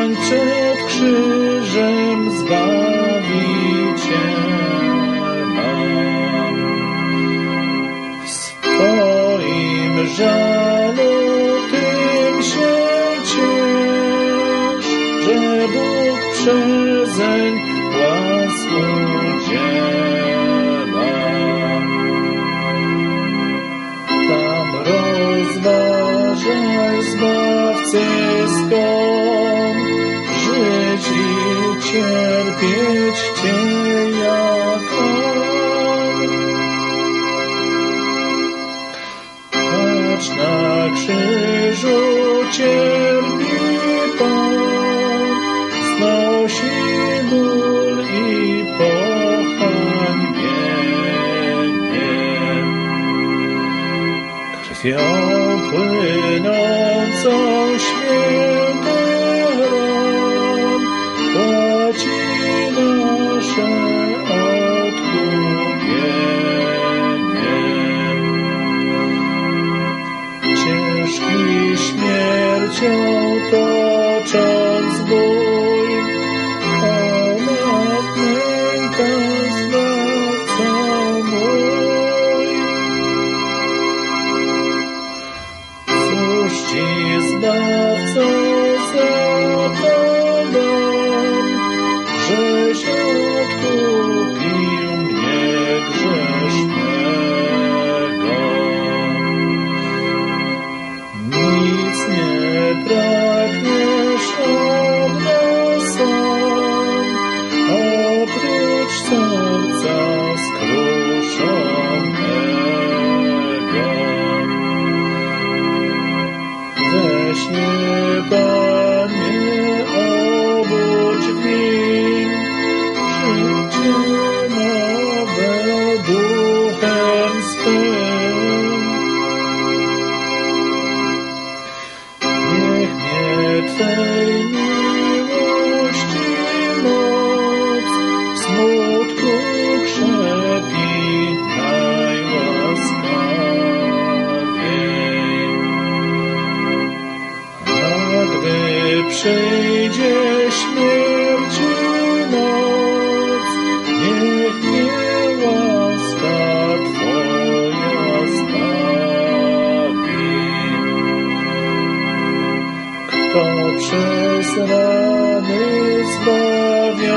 Stań przed krzyżem Zbawiciela. Swoim żalu tym się ciesz, że Bóg przezeń łask udziela. Tam rozważaj zbawcę wiecznie jak Patrz na krzyżu cierpi Pan, znosi ból i pohańbienie. Krwią płynącą światło show. Weź mnie, Panie, obudź w nim życie przyjdzie śmierci noc, niech mnie łaska Twoja zbawi. Kto przez rany zbawi,